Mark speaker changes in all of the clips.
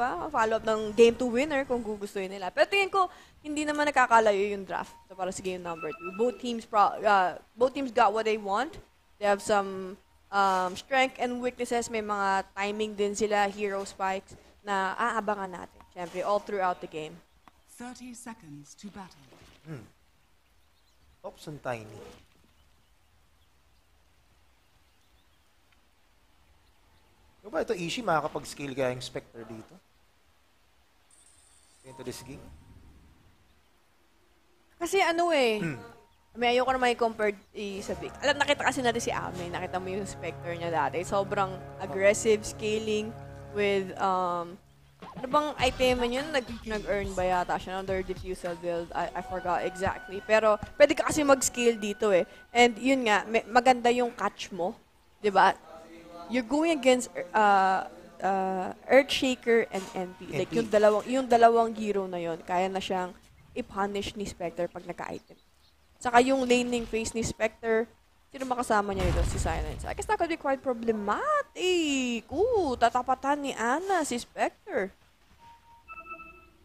Speaker 1: ba? Follow up ng game to winner kung gugustuhin nila. Pero tingin ko, hindi naman nakakalayo yung draft so para sa game number two. Both teams, pro, uh, both teams got what they want. They have some um, strength and weaknesses. May mga timing din sila, hero spikes, na aabangan natin. Siyempre, all throughout the game.
Speaker 2: 30 seconds to battle.
Speaker 3: Ops and Tiny. Ano ba ito, Ishi, makakapag-scale kaya yung Spectre dito? Into this game?
Speaker 1: Kasi ano eh, may ayoko naman i-compare i- sa big. Alam, nakita kasi natin si Ame, nakita mo yung Spectre niya dati. Sobrang aggressive scaling with, um, ano bang item yun? Nag, nag-earn ba yata siya under diffusal build? I, I forgot exactly. Pero, pwede ka kasi mag-scale dito eh. And yun nga, may, maganda yung catch mo. 'di ba? You're going against uh, uh, Earthshaker and NP. Like yung dalawang yung dalawang hero na yon, kaya na siyang i-punish ni Spectre pag naka-item. Saka yung laning phase ni Spectre, sino makasama niya dito? Si Silence. I guess that could be quite problematic. Ooh, tatapatan ni Ana si Spectre.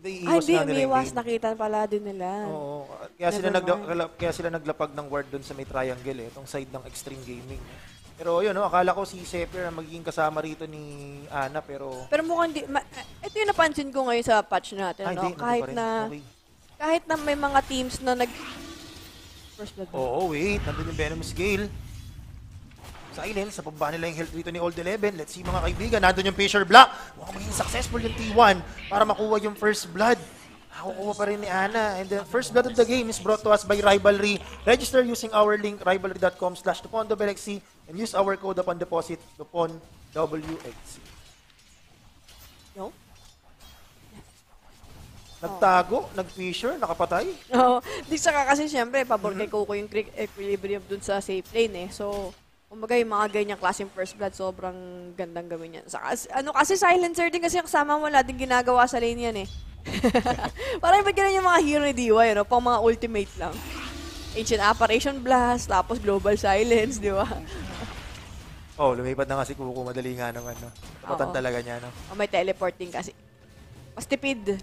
Speaker 1: Ay,
Speaker 3: yung
Speaker 1: umiwas. Nakita pala din nila.
Speaker 3: Oo. Kaya sila, nagla- kaya sila naglapag ng ward doon sa may triangle eh. Itong side ng Extreme Gaming. Pero yun, no, akala ko si Seper ang magiging kasama rito ni Ana pero...
Speaker 1: Pero mukhang di, ma- ito yung napansin ko ngayon sa patch natin,
Speaker 3: Ay,
Speaker 1: no?
Speaker 3: hindi,
Speaker 1: Kahit na,
Speaker 3: Okay.
Speaker 1: kahit na may mga teams na nag... First blood.
Speaker 3: Oo, wait. Nandun yung Venomous Gale. Silence, sa pababa nila yung health dito ni Old Eleven. Let's see mga kaibigan. Nandun yung Fisher Black. Mukhang maging successful yung T1 para makuha yung first blood. Nakukuha pa rin ni Ana. And the first blood of the game is brought to us by Rivalry. Register using our link rivalry.com slash and use our code upon deposit tupon WXC.
Speaker 1: No?
Speaker 3: Nagtago, nag-Fisher, nakapatay.
Speaker 1: Oo. Di saka kasi siyempre, pabor kay Coco yung equilibrium dun sa safe lane eh. So, kumbaga yung mga ganyang klaseng first blood, sobrang gandang gawin yan. Saka, ano kasi silencer din kasi kasama mo wala din ginagawa sa lane yan eh. Parang iba ganun yung mga hero ni DY, no? Pang mga ultimate lang. Ancient Apparition Blast, tapos Global Silence, di ba?
Speaker 3: Oh, lumipat na nga si Kuko. Madali nga naman, no? Tapatan
Speaker 1: Oo.
Speaker 3: talaga niya, no?
Speaker 1: O may teleporting kasi. Mas tipid.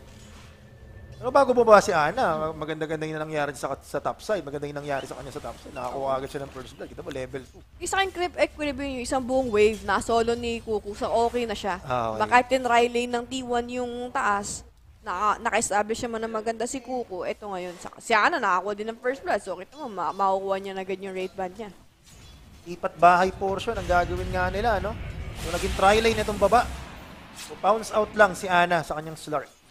Speaker 3: Pero bago baba si Ana, maganda-ganda yung nangyari sa, sa top side. Maganda yung nangyari sa kanya sa top side. Nakakuha agad siya ng first blood. Kita mo, level 2.
Speaker 1: Isa akin clip equilibrium yung isang buong wave na solo ni Kuku sa okay na siya.
Speaker 3: Ah, okay.
Speaker 1: Baka tinry lane ng T1 yung taas, naka, naka-establish naman na maganda si Kuku. Ito ngayon, sa, si Ana nakakuha din ng first blood. So, kita mo, ma makukuha niya na agad yung rate band niya.
Speaker 3: Ipat bahay portion ang gagawin nga nila, no? So, naging try lane itong baba. So, bounce out lang si Ana sa kanyang slurk.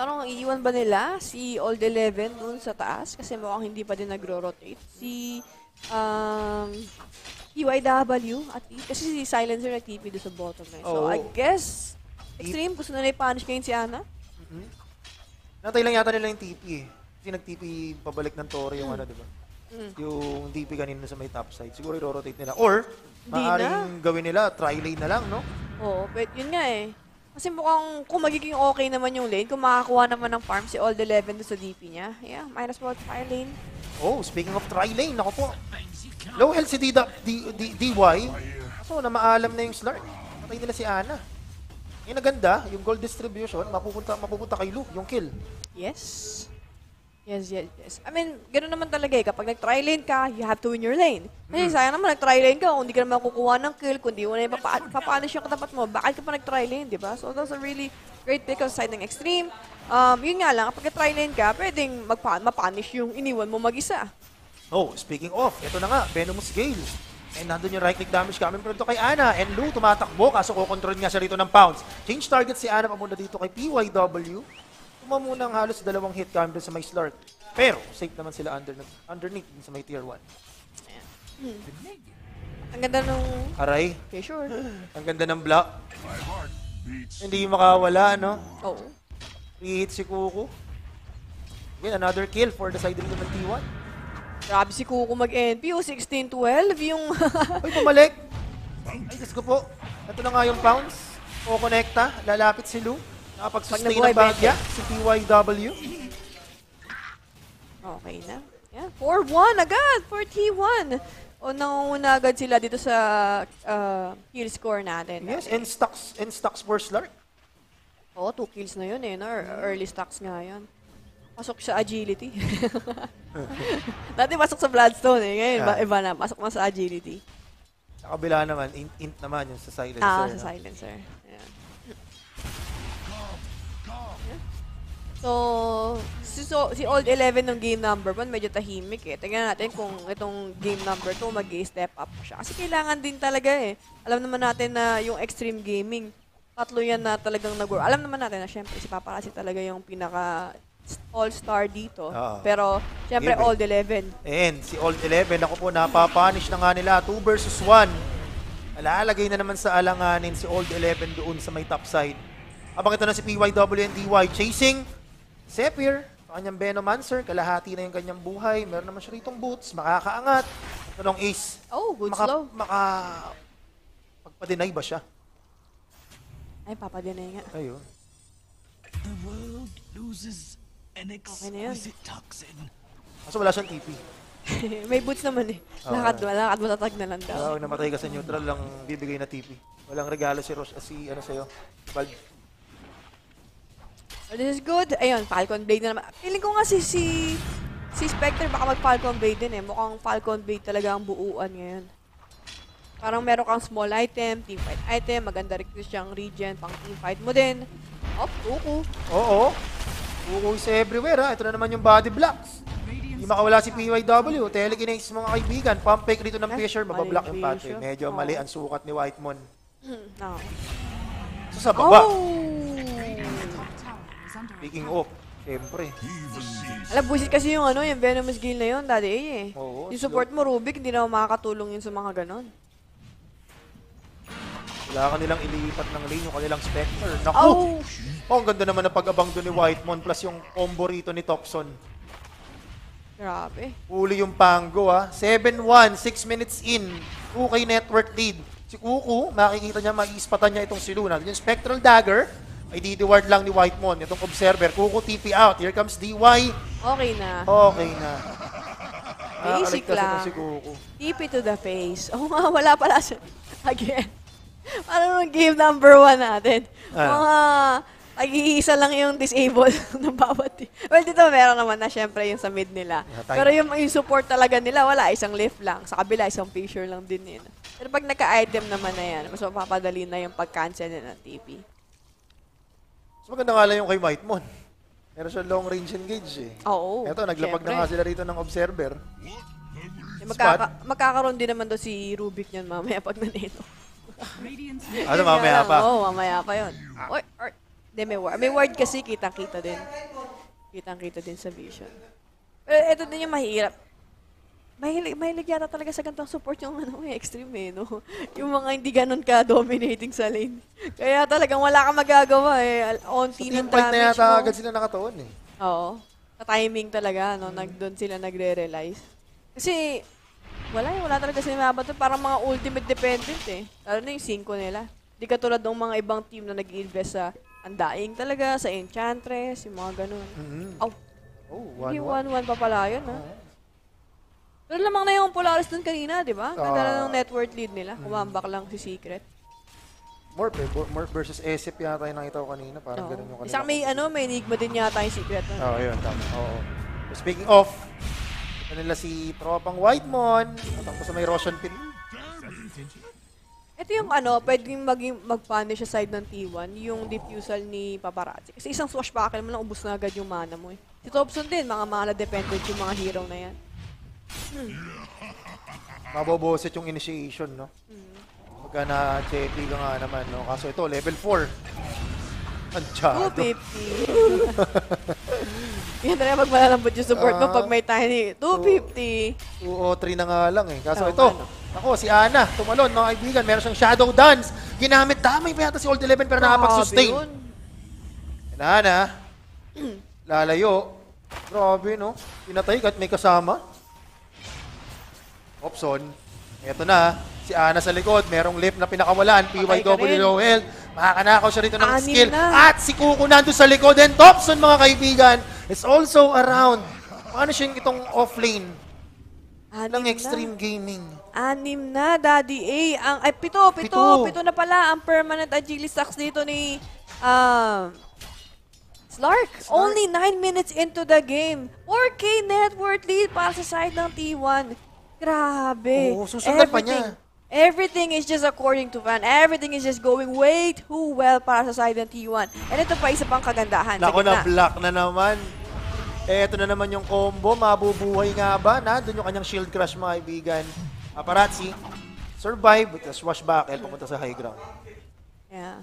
Speaker 1: Tanong, iiwan ba nila si Old Eleven dun sa taas? Kasi mukhang hindi pa din nagro-rotate. Si um, EYW at. Kasi si Silencer nag-TP doon sa bottom eh. So,
Speaker 3: Oo.
Speaker 1: I guess, Extreme, gusto na i-punish ngayon si Ana?
Speaker 3: Natay lang yata nila yung TP eh. Kasi nag-TP pabalik ng Tore yung ano, di ba?
Speaker 1: Mm.
Speaker 3: Yung TP kanina sa may top side. Siguro i-rotate nila. Or, maaaring gawin nila, try lane na lang, no?
Speaker 1: Oo, but yun nga eh. Kasi mukhang kung magiging okay naman yung lane, kung makakuha naman ng farm si Old Eleven doon sa DP niya, yeah, as well try lane.
Speaker 3: Oh, speaking of try lane, ako po. Low health si D, D, D, DY. So, na maalam na yung slurk. Patay nila si Ana. Yung naganda, yung gold distribution, mapupunta, mapupunta kay Lu, yung kill.
Speaker 1: Yes. Yes, yes, yes. I mean, ganoon naman talaga eh. Kapag nag-try lane ka, you have to win your lane. Kasi sayang naman, nag-try lane ka, kung hindi ka naman kukuha ng kill, kung di mo na ipapa- papanish yung katapat mo, bakit ka pa nag-try lane, di ba? So, that's a really great pick on side ng Extreme. Um, yun nga lang, kapag nag-try lane ka, pwedeng mapanish yung iniwan mo mag-isa.
Speaker 3: Oh, speaking of, ito na nga, Venomous Gale. And nandun yung right click damage coming from kay Ana. And Lu tumatakbo, kaso kukontrol nga siya rito ng pounds. Change target si Ana pamunta dito kay PYW. Tumamuna ang halos dalawang hit doon sa may slurk. Pero, safe naman sila under, underneath din sa may tier 1.
Speaker 1: Ang ganda nung...
Speaker 3: Aray,
Speaker 1: Okay, sure.
Speaker 3: ang ganda ng block. Hindi makawala, no?
Speaker 1: Oo.
Speaker 3: Three hits si Kuku. Again, another kill for the side rin ng T1.
Speaker 1: Grabe si Kuko mag-NP. Oh, 16-12 yung...
Speaker 3: Uy, bumalik! Ay, Diyos ko po. Ito na nga yung pounds. O connecta. Lalapit si Lu. Nakapag-sustain
Speaker 1: nabuhay,
Speaker 3: ng bagya. Si PYW.
Speaker 1: okay na. Yeah, 4-1 agad for T1. O nangunguna agad sila dito sa uh, kill score natin.
Speaker 3: Yes, and stocks, and stocks for Slark.
Speaker 1: Oo, two kills na yun eh. No? Or Early stocks nga yan. Pasok sa agility. Dati pasok sa Bloodstone eh. Ngayon, iba,
Speaker 3: Ah.
Speaker 1: iba na. Pasok na sa agility.
Speaker 3: Sa kabila naman, int, int naman yung sa silencer.
Speaker 1: Ah,
Speaker 3: no?
Speaker 1: sa silencer. So, si, so, si Old 11 ng game number 1, medyo tahimik eh. Tingnan natin kung itong game number 2 mag-step up pa siya. Kasi kailangan din talaga eh. Alam naman natin na yung extreme gaming, tatlo yan na talagang nag Alam naman natin na syempre si Paparazzi talaga yung pinaka all-star dito.
Speaker 3: Oo.
Speaker 1: Pero, syempre,
Speaker 3: Given.
Speaker 1: Old 11.
Speaker 3: And si Old 11, ako po, napapunish na nga nila. 2 versus 1. Nalalagay na naman sa alanganin si Old 11 doon sa may top side. Abang ito na si PYW and DY chasing. Sa kanyang Venomancer, kalahati na yung kanyang buhay. Meron naman siya ritong boots, makakaangat. Ito nung ace.
Speaker 1: Oh, good
Speaker 3: maka,
Speaker 1: slow.
Speaker 3: Maka... Pagpa-deny ba siya?
Speaker 1: Ay, papadinay nga.
Speaker 3: Ayun.
Speaker 4: The world loses an exquisite toxin.
Speaker 3: Kaso wala siyang TP.
Speaker 1: May boots naman eh.
Speaker 3: Oo.
Speaker 1: Lakad, lakad matatag na lang daw.
Speaker 3: Pag namatay ka sa neutral lang bibigay na TP. Walang regalo si Rosh, si ano sa'yo. Bald.
Speaker 1: So this is good. Ayun, Falcon Blade na naman. Feeling ko nga si, si, si Spectre baka mag-Falcon Blade din eh. Mukhang Falcon Blade talaga ang buuan ngayon. Parang meron kang small item, team fight item, maganda rin siyang regen, pang team fight mo din. Oh, kuku.
Speaker 3: Oo. Uuwi sa everywhere ha. Ito na naman yung body blocks. Hindi makawala si PYW. Telekinase mga kaibigan. Pump fake rito ng
Speaker 1: Eh,
Speaker 3: Fisher. Mabablock yung.
Speaker 1: Fisher.
Speaker 3: Medyo mali ang sukat ni Whitemon.
Speaker 1: Hmm, no.
Speaker 3: So sa baba.
Speaker 1: Oh!
Speaker 3: Speaking of, syempre.
Speaker 1: Alam, busit kasi yung ano, yung Venomous Gale na yun, Daddy A eh.
Speaker 3: Oo,
Speaker 1: yung support mo, Rubik, hindi naman makakatulong yun sa mga ganon.
Speaker 3: Wala kanilang ilipat ng lane yung kanilang Spectre. Naku!
Speaker 1: Oh!
Speaker 3: Oh, ang ganda naman ng pag-abang doon ni Whitemon plus yung combo rito ni Topson.
Speaker 1: Grabe.
Speaker 3: Huli yung Pango ha. 7-1, 6 minutes in. 2K network lead. Si Kuku, makikita niya, maiispatan niya itong si Luna. Yung Spectral Dagger, ay didiward lang ni Whitemon. Itong Observer, Kuku TP out. Here comes DY.
Speaker 1: Okay na.
Speaker 3: Okay na.
Speaker 1: Basic
Speaker 3: na
Speaker 1: lang.
Speaker 3: si Kuku.
Speaker 1: TP to the face. Oo nga, wala pala siya. Again. Ano nung game number one natin?
Speaker 3: Ah.
Speaker 1: Mga tag-iisa lang yung disable ng bawat team. Well, dito meron naman na syempre yung sa mid nila.
Speaker 3: Yeah.
Speaker 1: Pero yung, yung support talaga nila, wala. Isang lift lang. Sa kabila, isang picture lang din yun. Pero pag naka-item naman na yan, mas mapapadali na yung pag-cancel na ng TP.
Speaker 3: Mas maganda nga lang yung kay Whitemon. Meron siya long range engage eh.
Speaker 1: Oo.
Speaker 3: Eto, naglapag na
Speaker 1: syempre.
Speaker 3: nga sila rito ng Observer.
Speaker 1: Eh, Magkaka- magkakaroon din naman daw si Rubik niyan mamaya pag.
Speaker 2: Radiant's
Speaker 3: Ano, mamaya pa.
Speaker 1: Oo, mamaya pa yun. Or, or, di, may word. May word kasi kitang-kita din. Kitang-kita din sa vision. Pero ito din yung mahirap. Mahilig, mahilig yata talaga sa gantong support yung ano, eh, extreme eh, no? Yung mga hindi ganun ka-dominating sa lane. Kaya talagang wala kang magagawa eh. Onti
Speaker 3: team
Speaker 1: ng
Speaker 3: fight na
Speaker 1: damage
Speaker 3: yata
Speaker 1: mo.
Speaker 3: agad sila nakatuon eh.
Speaker 1: Oo. Sa timing talaga, no? Nag, doon sila nagre-realize. Kasi, wala eh. Wala talaga sila mabato. Parang mga ultimate dependent eh. Lalo na yung 5 nila. Di katulad ng mga ibang team na nag-invest sa Undying talaga, sa Enchantress, yung mga ganun.
Speaker 3: Mhm.
Speaker 1: Aw,
Speaker 3: Oh,
Speaker 1: hindi
Speaker 3: 1-1.
Speaker 1: 1-1 pa pala yun, ha? Pero lamang na yung Polaris dun kanina, di ba? Ganda na
Speaker 3: Ah.
Speaker 1: ng network lead nila. Kumambak lang si Secret.
Speaker 3: Morph eh. Morph versus Esip yata yung nakita ko kanina. Parang
Speaker 1: Oo.
Speaker 3: ganun yung kanila.
Speaker 1: Isang may, ano, may enigma din yata yung Secret.
Speaker 3: Oo, yun. Tama. Oo. Speaking of, ito nila si Tropang Whitemon. Tapos sa may Roshan Pin.
Speaker 1: Ito yung ano, pwedeng maging mag-punish sa side ng T1, yung diffusal ni Paparazzi. Kasi isang swashbuckle mo lang, ubus na agad yung mana mo eh. Si Thompson din, mga mana dependent yung mga hero na yan.
Speaker 3: Maboboset yung initiation, no? Pagka na-JP ka nga naman, no? Kaso ito, level 4. Ansyado.
Speaker 1: 250. Yan na pag malalambot yung support mo
Speaker 3: Ah.
Speaker 1: pag may tiny. 250.
Speaker 3: 2 o 3 na nga lang eh. Kaso
Speaker 1: Oo,
Speaker 3: ito, ako, si Ana, tumalon, mga kaibigan, meron siyang Shadow Dance. Ginamit, damay pa yata si Old 11 pero nakapag-sustain.
Speaker 1: Grabe.
Speaker 3: Yan, Ana, lalayo. Grabe, no? Pinatay ka at may kasama. Opson. Eto na, si Ana sa likod, merong lip na pinakawalan, PYW low health. Makakakanakaw siya rito ng
Speaker 1: Anim
Speaker 3: skill.
Speaker 1: na.
Speaker 3: At si Kuko nandun sa likod. And Thompson, mga kaibigan, is also around. Paano siya itong off lane
Speaker 1: Anim
Speaker 3: ng
Speaker 1: na.
Speaker 3: extreme gaming?
Speaker 1: Anim na, Daddy A. Ang, ay, pito, pito,
Speaker 3: Pito.
Speaker 1: pito, na pala ang permanent agility stacks dito ni um, Slark. Only 9 minutes into the game. 4K net worth lead para sa side ng T1. Grabe.
Speaker 3: Oo, susundan pa niya.
Speaker 1: Everything is just according to fan. Everything is just going way too well para sa side ng T1. And ito pa isa pang kagandahan.
Speaker 3: Nako na block na naman. Eto na naman yung combo. Mabubuhay nga ba? Nandun yung kanyang shield crush mga kaibigan. Paparazzi. Survive. But swash back. El papunta sa high ground.
Speaker 1: Yeah.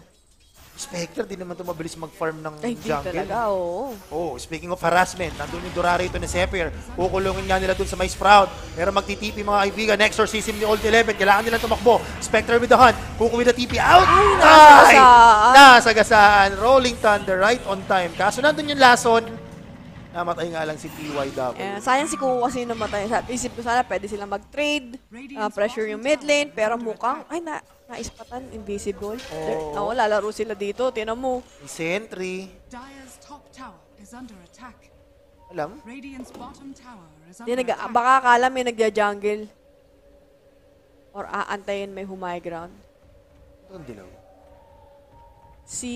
Speaker 3: Spectre, di naman ito mabilis mag-farm ng
Speaker 1: Ay,
Speaker 3: jungle.
Speaker 1: talaga, oo.
Speaker 3: Oh, speaking of harassment, nandun yung Durare ito ni Zephyr. Kukulungin nga nila dun sa may Sprout. Pero magtitipi mga kaibigan. Exorcism ni Old 11. Kailangan nilang tumakbo. Spectre with the hunt. Kuku with the TP out.
Speaker 1: Ay, nasagasaan.
Speaker 3: Nasagasaan. Rolling Thunder right on time. Kaso nandun yung lason. Namatay nga lang si PYW.
Speaker 1: Eh, sayang si Kuko kasi namatay. Sa- Isip ko sana pwede silang mag-trade, ah, pressure yung mid lane, pero mukhang, ay, na, naispatan, invisible.
Speaker 3: Oo.
Speaker 1: Oo, lalaro sila dito, tinan mo.
Speaker 3: May Sentry.
Speaker 2: Dire's top tower is under attack.
Speaker 3: Alam?
Speaker 2: Radiant's bottom tower is
Speaker 1: Di,
Speaker 2: under
Speaker 1: nag,
Speaker 2: attack.
Speaker 1: baka akala may nagja-jungle. Or aantayin may humay ground.
Speaker 3: Ito ang dilaw.
Speaker 1: Si...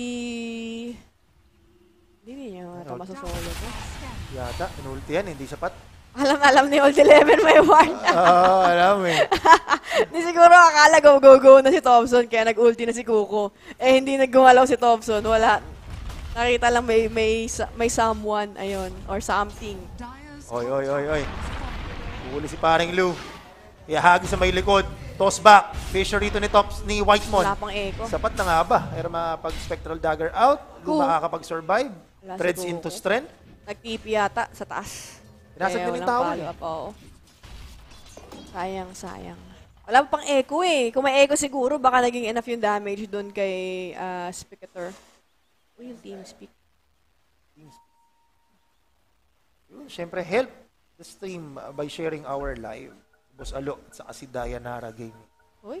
Speaker 1: Hindi niya ata masasolo to.
Speaker 3: Yata. Inulti yan. Hindi sapat.
Speaker 1: Alam-alam ni Old 11 may ward.
Speaker 3: Oo, alam eh.
Speaker 1: Di siguro akala go go go na si Thompson kaya nag-ulti na si Kuko. Eh hindi naggumalaw si Thompson, wala. Nakita lang may may may someone ayun or something.
Speaker 3: Oy, oy, oy, oy. Huli si paring Lou. Ihahagi sa may likod. Toss back. Fisher rito ni Tops ni Whitemon.
Speaker 1: Wala pang echo.
Speaker 3: Sapat na nga ba? Pero mapag Spectral Dagger out. Lou makakapag-survive.
Speaker 1: Wala si
Speaker 3: into strength.
Speaker 1: Nag-TP yata sa taas.
Speaker 3: Pinasag din yung
Speaker 1: follow-up, oo. Sayang, sayang. Wala pa pang echo eh. Kung may echo siguro, baka naging enough yung damage doon kay uh, Spectre. Uy, yung team speak.
Speaker 3: Yun, Siyempre, help the stream uh, by sharing our live. Boss Alo at saka si Dayanara Gaming.
Speaker 1: Uy.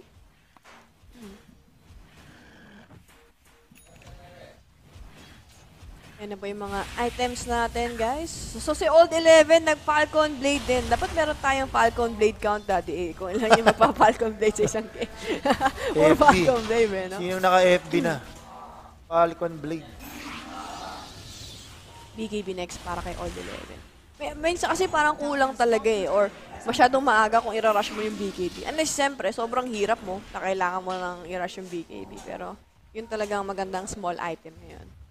Speaker 1: Yan na po yung mga items natin, guys. So, si Old 11, nag-Falcon Blade din. Dapat meron tayong Falcon Blade count, Daddy A. Kung ilan yung magpa-Falcon Blade sa isang game. Or. Falcon Blade, eh, no?
Speaker 3: Sino naka-FB na? Falcon Blade.
Speaker 1: BKB next para kay Old 11. May, minsan kasi parang kulang talaga eh. Or masyadong maaga kung irarush mo yung BKB. Unless, siyempre, sobrang hirap mo na kailangan mo lang i-rush yung BKB. Pero, yun talagang magandang small item na yun.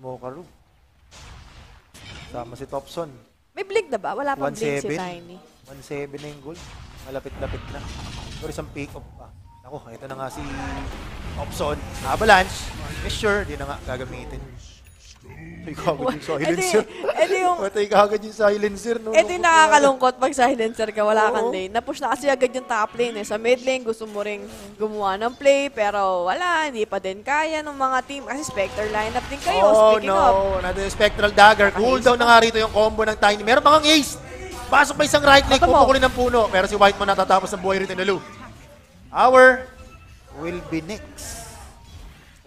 Speaker 3: Mokaru. Sama si Topson.
Speaker 1: May blink na ba? Wala pang blink si
Speaker 3: 1-7.
Speaker 1: Tiny.
Speaker 3: 1-7 na yung goal. Malapit-lapit na. Pero isang pick-up pa. Ako, ito na nga si Topson. Avalanche. Yes, sure. Di na nga gagamitin. Patay kagad yung silencer.
Speaker 1: Edi yung,
Speaker 3: Patay kagad yung silencer. No?
Speaker 1: edi yung nakakalungkot pag silencer ka, wala
Speaker 3: Oo.
Speaker 1: kang lane. Napush na kasi agad yung top lane eh. Sa mid lane, gusto mo ring gumawa ng play, pero wala, hindi pa din kaya ng mga team. Kasi Spectre lineup din kayo,
Speaker 3: oh,
Speaker 1: speaking
Speaker 3: no.
Speaker 1: of.
Speaker 3: Another Spectral Dagger. Cooldown na nga rito yung combo ng Tiny. Meron pang ace. Pasok pa isang right leg.
Speaker 1: Baka mo.
Speaker 3: Pupukulin ng puno. Pero si White mo natatapos ng buhay rito ni Lu. Our will be next.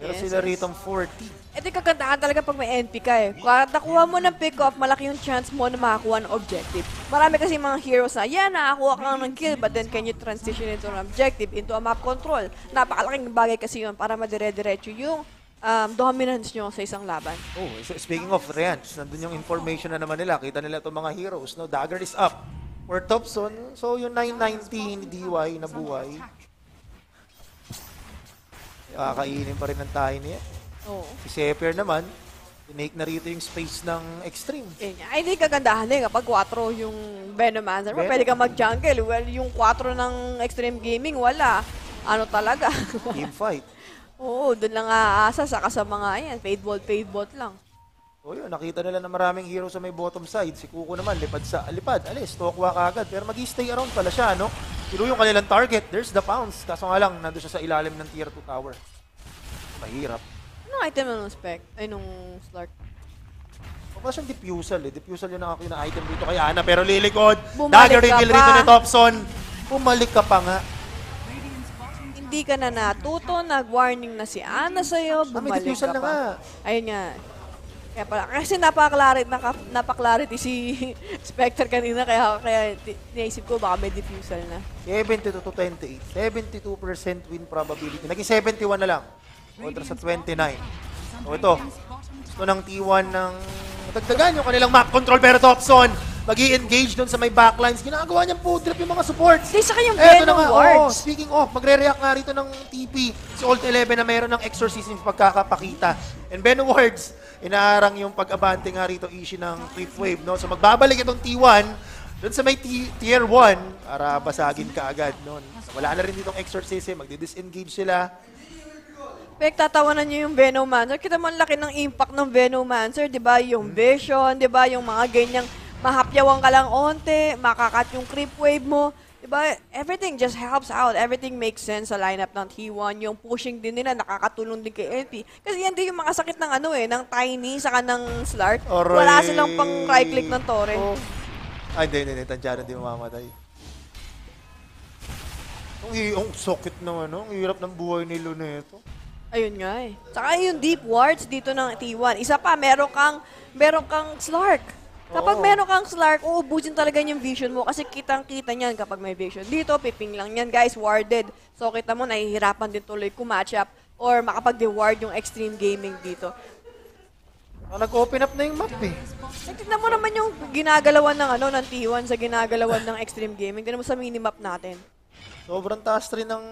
Speaker 3: Pero
Speaker 1: Yes,
Speaker 3: sila
Speaker 1: yes.
Speaker 3: rito 40.
Speaker 1: Eh di kagandahan talaga pag may NP ka eh. Kung nakuha mo ng pick-off, malaki yung chance mo na makakuha ng objective. Marami kasi mga heroes na, yeah, nakakuha ka ng kill, but then can you transition into an objective, into a map control? Napakalaking bagay kasi yun para madire-diretso yung um, dominance nyo sa isang laban.
Speaker 3: Oh, so speaking of Rians, nandun yung information na naman nila. Kita nila itong mga heroes. No? Dagger is up. For Topson, so yung 990 ni DY na buhay, kakainin pa rin ng tayo niya.
Speaker 1: Oo.
Speaker 3: Si Seper naman, tinake na rito yung space ng Extreme.
Speaker 1: Yun nga. Ay, di kagandahan eh. Kapag 4 yung Venomancer
Speaker 3: Venom.
Speaker 1: pwede ka mag-jungle. Well, yung 4 ng Extreme Gaming, wala. Ano talaga?
Speaker 3: Team fight.
Speaker 1: Oo, doon lang aasa. Saka sa mga, ayan, fade ball, fade ball lang.
Speaker 3: O yun, nakita nila na maraming hero sa may bottom side. Si Kuko naman, lipad sa lipad. Alis, tokwa kagad. Pero mag stay around pala siya, no? Tilo yung kanilang target. There's the pounce. Kaso nga lang, nandun siya sa ilalim ng tier 2 tower. Mahirap.
Speaker 1: Anong item nung spec? Ay, nung Slark?
Speaker 3: Wala siyang diffusal eh. Diffusal yun ang aking na-item dito kay Ana. Pero lilikod.
Speaker 1: Bumalik
Speaker 3: Dagger
Speaker 1: ka
Speaker 3: reveal
Speaker 1: pa.
Speaker 3: rito ni Topson. Bumalik ka pa nga.
Speaker 1: Hindi ka na natuto, nag-warning na si Ana sa'yo,
Speaker 3: Ah, may
Speaker 1: bumalik
Speaker 3: diffusal
Speaker 1: ka
Speaker 3: na nga.
Speaker 1: pa. Ayun nga. Kaya pala, kasi napaka-clarity, naka, napaka-clarity si Spectre kanina, kaya, kaya ti- naisip ko baka may diffusal na.
Speaker 3: 72 to 28. 72% win probability. Naging 71 na lang. Kontra sa 29. So ito, gusto ng T1 ng dagdagan yung kanilang map control pero Thompson mag engage doon sa may backlines. Ginagawa niyang food trip yung mga supports.
Speaker 1: Di sa kanyang
Speaker 3: Eto na
Speaker 1: Venom
Speaker 3: nga,
Speaker 1: wards.
Speaker 3: oo, speaking of, magre-react nga rito ng TP si Alt 11 na meron ng exorcism pagkakapakita. And Venom Wards, inaarang yung pag-abante nga rito issue ng Cliff Wave. No? So magbabalik itong T1 doon sa may T- tier 1 para basagin ka agad. No? Wala na rin ditong exorcism, magdi-disengage sila.
Speaker 1: Pek, tatawanan niyo yung Venomancer. Kita mo ang laki ng impact ng Venomancer, di ba? Yung vision, di ba? Yung mga ganyang mahapyawan ka lang onte, makakat yung creep wave mo. Di ba? Everything just helps out. Everything makes sense sa lineup ng T1. Yung pushing din nila, nakakatulong din kay NP. Kasi yan din yung mga sakit ng ano eh, ng Tiny, saka ng Slark.
Speaker 3: Aray.
Speaker 1: Wala silang pang right-click ng Torrent.
Speaker 3: Oh. Ay, hindi, hindi, hindi. Tansya hindi mamamatay. Ang, ang sakit ng ano, ang hirap ng buhay ni Luneto.
Speaker 1: Ayun nga eh. Saka yung deep wards dito ng T1. Isa pa, meron kang, meron kang Slark. Kapag
Speaker 3: Oo.
Speaker 1: meron kang Slark, uubusin talaga yung vision mo kasi kitang-kita niyan kapag may vision. Dito, piping lang yan guys, warded. So kita mo, nahihirapan din tuloy kumatch up or makapag-deward yung extreme gaming dito.
Speaker 3: Ah, nag-open up na yung map eh.
Speaker 1: Tignan mo naman yung ginagalawan ng ano ng T1 sa ginagalawan ng extreme gaming. Tignan mo sa minimap natin.
Speaker 3: Sobrang taas rin ng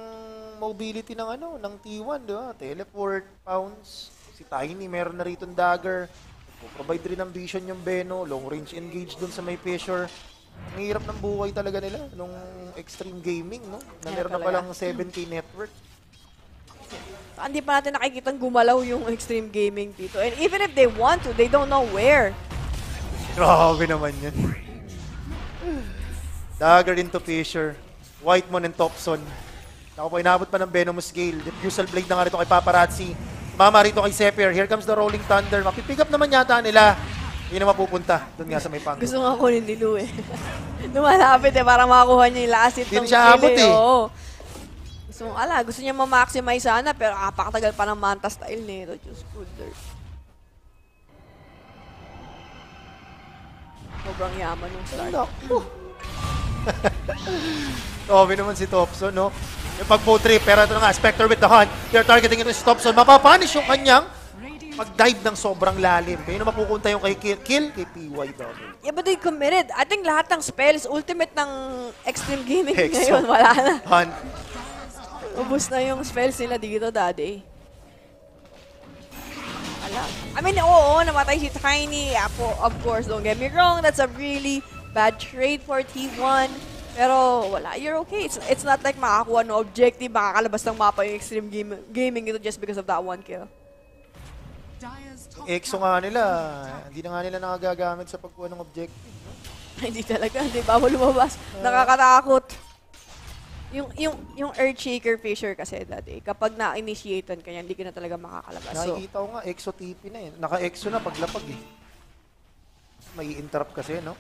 Speaker 3: mobility ng ano, ng T1, di ba? Teleport, pounce. Si Tiny, meron na rito dagger. Provide rin ng vision yung Beno. Long range engage dun sa may Fissure. Ang hirap ng buhay talaga nila nung extreme gaming, no? Na
Speaker 1: Kaya
Speaker 3: meron na palang 7K network.
Speaker 1: Saka Hindi pa natin nakikitang gumalaw yung extreme gaming dito. And even if they want to, they don't know where.
Speaker 3: Grabe naman yan. Dagger into Fissure. Whitemon and Thompson. Ako po, inabot pa ng Venomous Gale. Diffusal Blade na nga rito kay Paparazzi. Mama rito kay Sepier. Here comes the Rolling Thunder. Mapipick up naman yata nila. Hindi na mapupunta. Doon nga sa may pang.
Speaker 1: Gusto nga kunin ni Lou eh. Lumalapit eh, para makakuha niya yung last hit
Speaker 3: Hindi
Speaker 1: ng
Speaker 3: siya abot eh.
Speaker 1: Oo. Gusto mo, ala, gusto niya ma-maximize sana, pero kapakatagal pa ng Manta style nito. Diyos ko, Lord. Sobrang yaman ng start.
Speaker 3: Naku. Grabe naman si Thompson, no? Yung pag-bow trip, pero ito na nga, Spectre with the hunt. They're targeting ito si Thompson. Mapapanish yung kanyang pag-dive ng sobrang lalim. Kaya na mapupunta yung kay Kill, kill kay PY Double.
Speaker 1: Yeah, but they committed. I think lahat ng spells, ultimate ng Extreme Gaming
Speaker 3: Exo.
Speaker 1: ngayon, wala na.
Speaker 3: Hunt.
Speaker 1: Ubus na yung spells nila dito, daddy. Wala. I mean, oo, namatay si Tiny. Apo, of course, don't get me wrong. That's a really bad trade for T1. Pero wala, you're okay. It's, it's not like makakuha ng objective, makakalabas ng mapa yung extreme game, gaming ito just because of that one kill.
Speaker 3: EXO nga nila, hindi na nga nila nakagagamit sa pagkuha ng objective.
Speaker 1: Hindi talaga, hindi bawal lumabas. Nakakatakot. Yung yung yung Earthshaker Fisher kasi dati, kapag na-initiatean ka niya, hindi ka na talaga makakalabas. So,
Speaker 3: Nakikita ko nga, EXO TP na eh. Naka-EXO na paglapag eh. May interrupt kasi, no?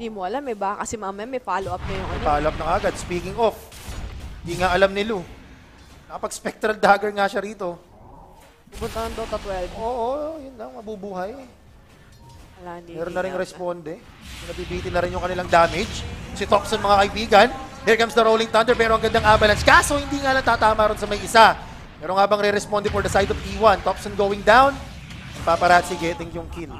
Speaker 1: Hindi mo alam, eh, baka kasi mamaya may follow-up na yung ano.
Speaker 3: Follow up na agad. Speaking of, hindi nga alam ni Lou. Nakapag-spectral dagger nga siya rito.
Speaker 1: Pupunta ng Dota 12.
Speaker 3: Oo, yun lang, mabubuhay.
Speaker 1: Wala, hindi.
Speaker 3: Meron na rin responde. Nabibitin na rin yung kanilang damage. Si Thompson, mga kaibigan. Here comes the Rolling Thunder, pero ang gandang avalanche. Kaso, hindi nga lang tatama ron sa may isa. Pero nga bang re-responde for the side of T1. Thompson going down. Paparazzi getting yung kill.